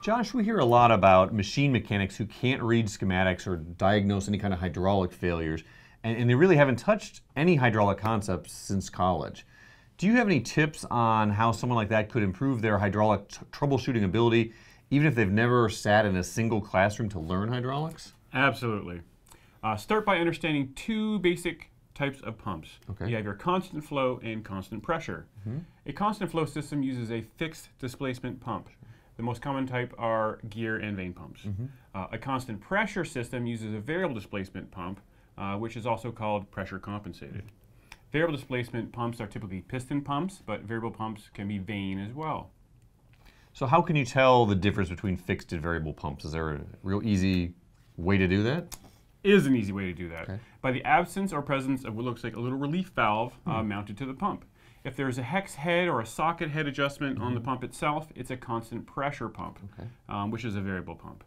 Josh, we hear a lot about machine mechanics who can't read schematics or diagnose any kind of hydraulic failures, and, and they really haven't touched any hydraulic concepts since college. Do you have any tips on how someone like that could improve their hydraulic troubleshooting ability, even if they've never sat in a single classroom to learn hydraulics? Absolutely. Uh, start by understanding two basic types of pumps. Okay. You have your constant flow and constant pressure. Mm-hmm. A constant flow system uses a fixed displacement pump. The most common type are gear and vane pumps. Mm-hmm. Uh, a constant pressure system uses a variable displacement pump, uh, which is also called pressure compensated. Variable displacement pumps are typically piston pumps, but variable pumps can be vane as well. So, how can you tell the difference between fixed and variable pumps? Is there a real easy way to do that? Is an easy way to do that. Okay. By the absence or presence of what looks like a little relief valve uh, mounted to the pump. If there's a hex head or a socket head adjustment on the pump itself, it's a constant pressure pump, Okay. um, which is a variable pump.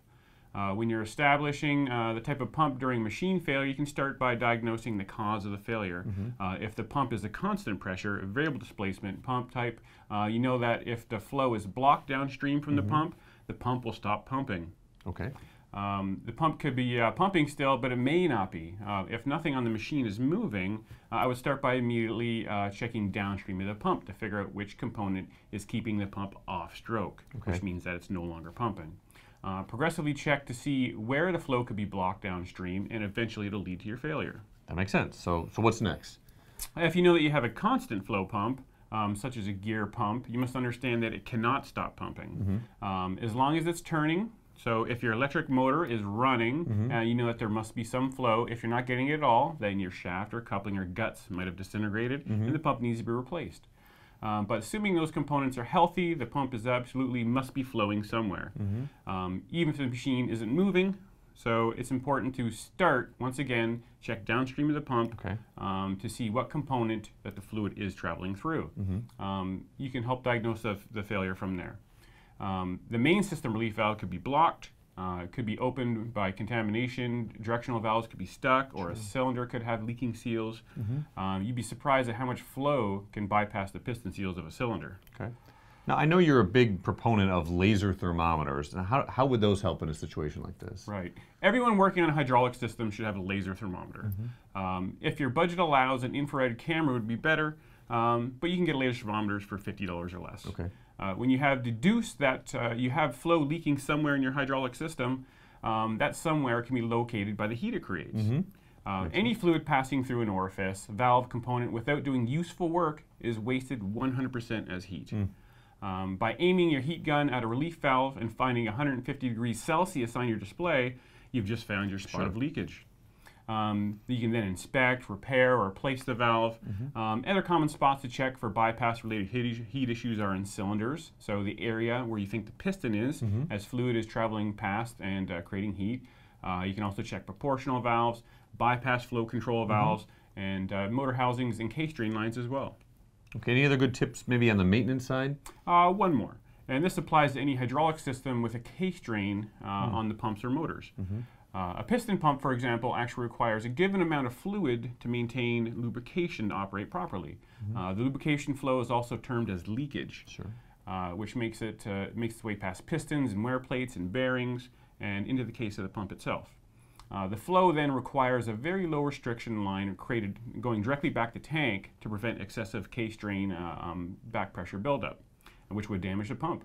Uh, when you're establishing uh, the type of pump during machine failure, you can start by diagnosing the cause of the failure. Uh, if the pump is a constant pressure, a variable displacement pump type, uh, you know that if the flow is blocked downstream from the pump, the pump will stop pumping. Okay. Um, the pump could be uh, pumping still, but it may not be. Uh, if nothing on the machine is moving, uh, I would start by immediately uh, checking downstream of the pump to figure out which component is keeping the pump off stroke, Okay. which means that it's no longer pumping. Uh, progressively check to see where the flow could be blocked downstream, and eventually it'll lead to your failure. That makes sense. So, so what's next? If you know that you have a constant flow pump, um, such as a gear pump, you must understand that it cannot stop pumping. Um, as long as it's turning, so if your electric motor is running, uh, you know that there must be some flow. If you're not getting it at all, then your shaft or coupling or guts might have disintegrated and the pump needs to be replaced. Um, but assuming those components are healthy, the pump is absolutely must be flowing somewhere. Um, even if the machine isn't moving, so it's important to start, once again, check downstream of the pump Okay. um, to see what component that the fluid is traveling through. Um, you can help diagnose the, the failure from there. Um, the main system relief valve could be blocked, uh, it could be opened by contamination, directional valves could be stuck, or a cylinder could have leaking seals. Um, you'd be surprised at how much flow can bypass the piston seals of a cylinder. Okay. Now, I know you're a big proponent of laser thermometers. Now, how, how would those help in a situation like this? Right. Everyone working on a hydraulic system should have a laser thermometer. Um, if your budget allows, an infrared camera would be better, um, but you can get laser thermometers for $50 or less. Okay. Uh, when you have deduced that uh, you have flow leaking somewhere in your hydraulic system, um, that somewhere can be located by the heat it creates. Uh, any fluid passing through an orifice, valve component, without doing useful work is wasted 100% as heat. Um, by aiming your heat gun at a relief valve and finding 150 degrees Celsius on your display, you've just found your spot Sure. of leakage. Um, you can then inspect, repair, or replace the valve. Um, other common spots to check for bypass-related heat, heat issues are in cylinders, so the area where you think the piston is as fluid is traveling past and uh, creating heat. Uh, you can also check proportional valves, bypass flow control valves, and uh, motor housings and case drain lines as well. Okay. Any other good tips, maybe on the maintenance side? Uh, one more. And this applies to any hydraulic system with a case drain uh, on the pumps or motors. Uh, a piston pump, for example, actually requires a given amount of fluid to maintain lubrication to operate properly. Uh, the lubrication flow is also termed as leakage, Sure. uh, which makes it uh, makes its way past pistons and wear plates and bearings and into the case of the pump itself. Uh, the flow then requires a very low restriction line created going directly back to tank to prevent excessive case drain uh, um, back pressure buildup, which would damage the pump.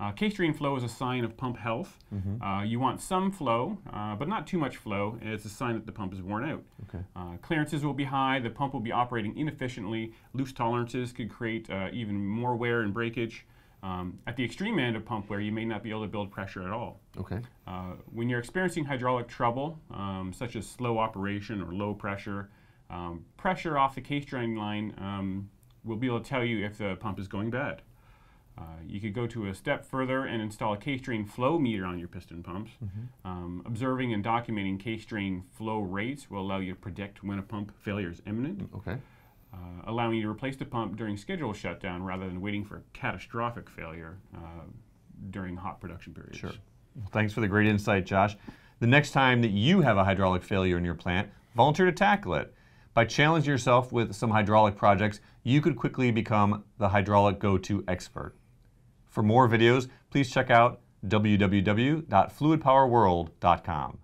Uh, case drain flow is a sign of pump health. Uh, you want some flow, uh, but not too much flow. It's a sign that the pump is worn out. Okay. Uh, clearances will be high, the pump will be operating inefficiently, loose tolerances could create uh, even more wear and breakage. Um, at the extreme end of pump wear, you may not be able to build pressure at all. Okay. Uh, when you're experiencing hydraulic trouble, um, such as slow operation or low pressure, um, pressure off the case drain line um, will be able to tell you if the pump is going bad. Uh, you could go to a step further and install a case drain flow meter on your piston pumps. Um, observing and documenting case drain flow rates will allow you to predict when a pump failure is imminent, Okay. uh, allowing you to replace the pump during scheduled shutdown rather than waiting for catastrophic failure uh, during hot production periods. Sure. Well, thanks for the great insight, Josh. The next time that you have a hydraulic failure in your plant, volunteer to tackle it. By challenging yourself with some hydraulic projects, you could quickly become the hydraulic go to expert. For more videos, please check out www.fluidpowerworld.com.